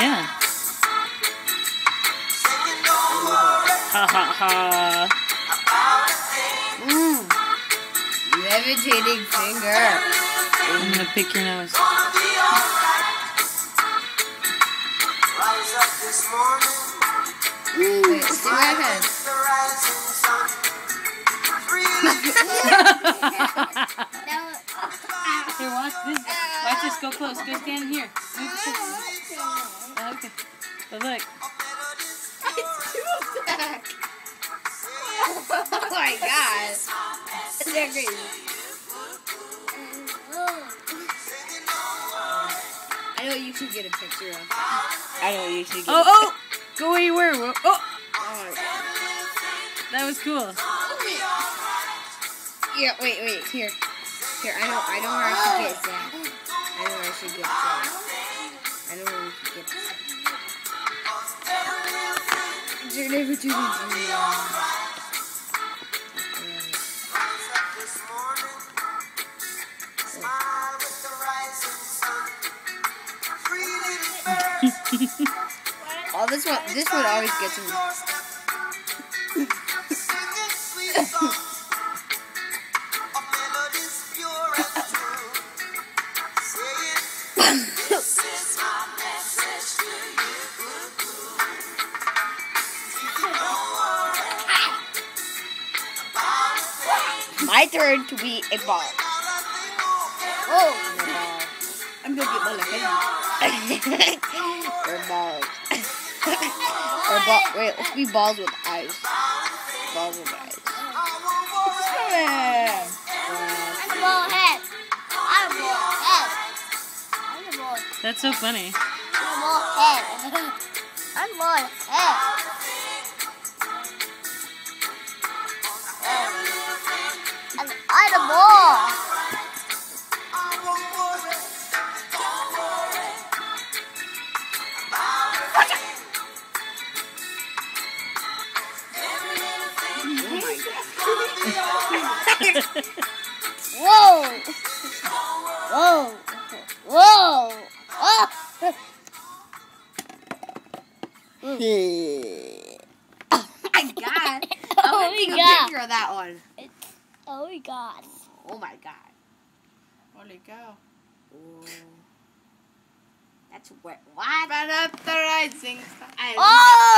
Yeah. Ha ha ha. Ooh. Levitating finger. I'm gonna pick your nose. Wait, stay right ahead. Here, watch this. Watch this. Go close. Go stand here. Oh, okay. But look. oh my god. They're crazy. I know you should get a picture of. I know you should get. Oh, oh! Go where you were. Oh! Oh my god. That was cool. Yeah, wait, wait, here. Here, I know, I know where I should get Zach. I know where I should get Zach. I don't know if we should get Zach. You're never doing Oh, this one, this one always gets me. My turn to be a ball. Oh, oh. I'm gonna get ball again. We're balls. or ball. Wait, let's be balls with eyes. Balls with eyes. Yeah. I'm a ball head. I'm a ball head. I'm a ball. That's so funny. I'm a ball head. I'm a ball head. Oh my god. I'm Oh gonna my take a God. picture of that one. Oh my god. Oh my god. Holy cow. That's wet. What? But up the rising sun. Oh!